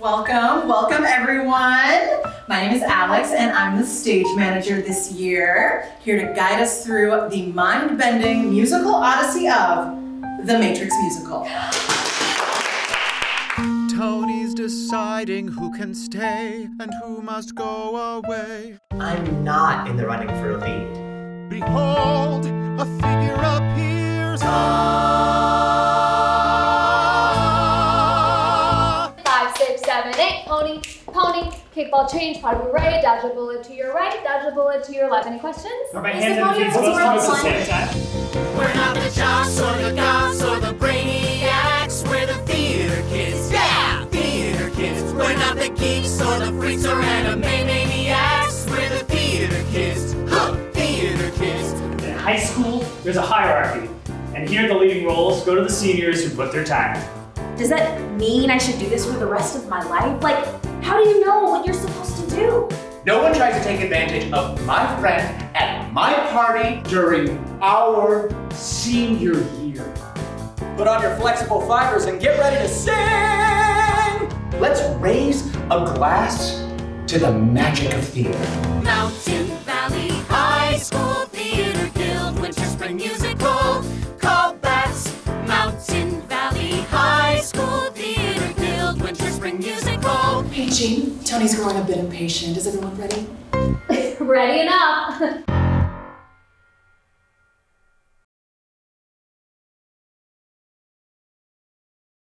Welcome, welcome everyone. My name is Alex and I'm the stage manager this year, here to guide us through the mind-bending musical odyssey of The Matrix Musical. Tony's deciding who can stay and who must go away. I'm not in the running for a lead. Behold, a figure appears. Five, six, seven, eight. Pony, pony. Kickball change. Probably right. Dodge a bullet to your right. Dodge a bullet to your left. Any questions? Are my Is hands the and pony feet supposed to swirl move at the same time? We're not the jocks or the goths or the brainiacs. We're the theater kids. Yeah, theater kids. We're not the geeks or the freaks or anime maniacs. We're the theater kids. Huh, theater kids. In high school, there's a hierarchy. And here the leading roles go to the seniors who put their time in. Does that mean I should do this for the rest of my life? Like, how do you know what you're supposed to do? No one tries to take advantage of my friend at my party during our senior year. Put on your flexible fibers and get ready to sing! Let's raise a glass to the magic of theater. Mountain Hey Jean, Tony's growing a bit impatient. Is everyone ready? Ready enough.